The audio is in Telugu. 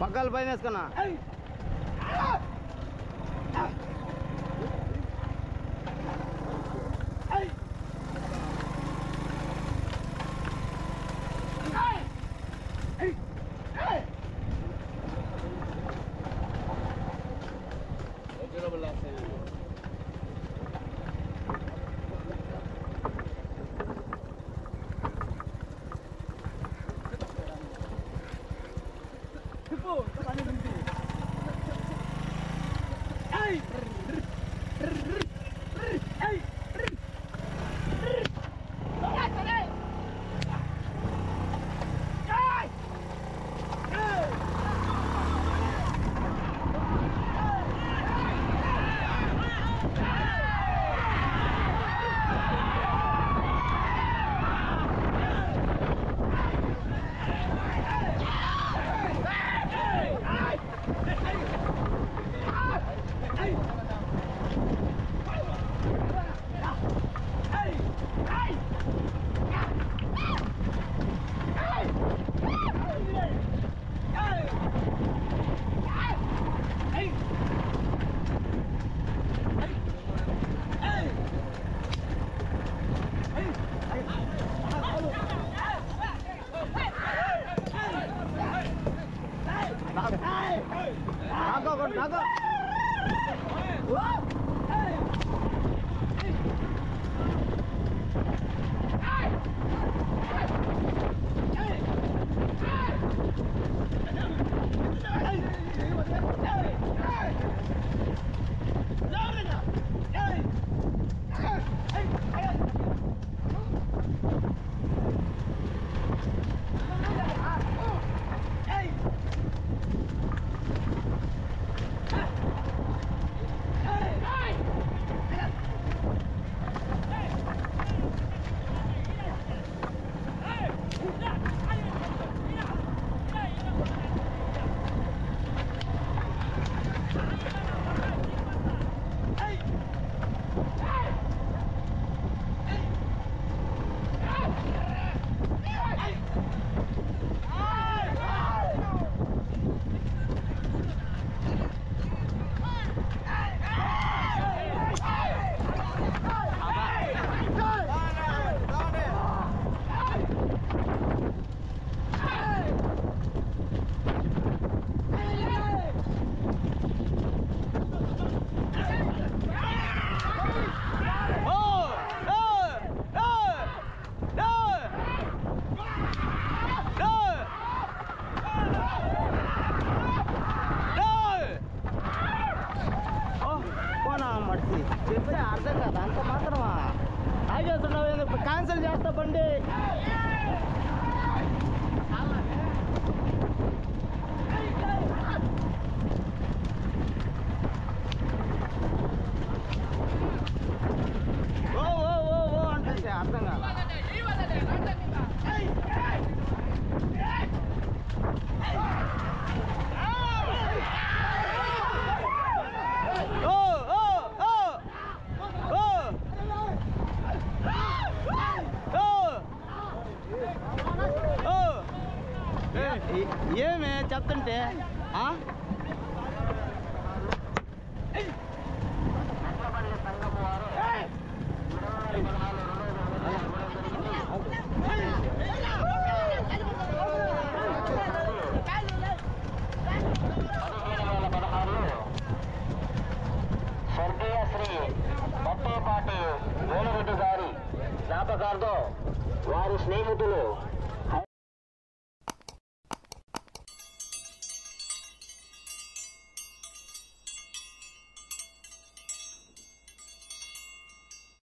పక్కల పైన వేసుకున్నా four. 나가 걸 나가 아! Yeah. పోనా మడిచి చెప్పే అర్థం కాదు అంత మాత్రమా? ఆగేస్తున్నావు ఎందుకు క్యాన్సిల్ చేస్తా బండి. నేను చెప్తుంటే ఆ? పదిహేను స్వర్గీయ శ్రీ బట్టేపాటి వేలరెడ్డి గారి జ్ఞాపకార్థం వారి స్నేహితులు